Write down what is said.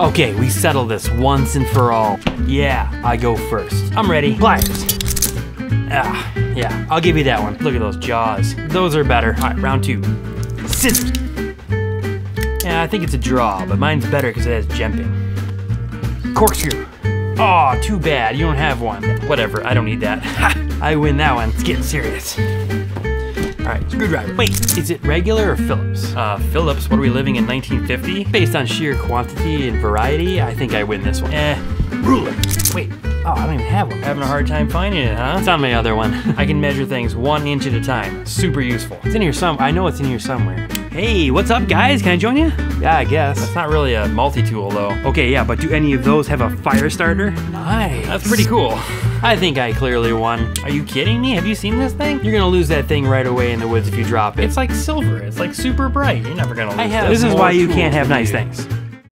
Okay, we settle this once and for all. Yeah, I go first. I'm ready. Pliers. Ah, yeah, I'll give you that one. Look at those jaws. Those are better. All right, round two. Scissors. Yeah, I think it's a draw, but mine's better because it has jumping. Corkscrew. Aw, oh, too bad. You don't have one. Whatever, I don't need that. I win that one. It's getting serious. All right, screwdriver. Wait, is it regular or Phillips? Uh, Phillips, what are we living in 1950? Based on sheer quantity and variety, I think I win this one. Eh, ruler. Wait, oh, I don't even have one. Having a hard time finding it, huh? It's on my other one. I can measure things one inch at a time. Super useful. It's in here some, I know it's in here somewhere. Hey, what's up guys? Can I join you? Yeah, I guess. That's not really a multi-tool though. Okay, yeah, but do any of those have a fire starter? Nice. That's pretty cool. I think I clearly won. Are you kidding me? Have you seen this thing? You're gonna lose that thing right away in the woods if you drop it. It's like silver. It's like super bright. You're never gonna lose I have This is why you can't have nice things.